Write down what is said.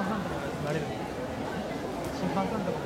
判なれる審判監督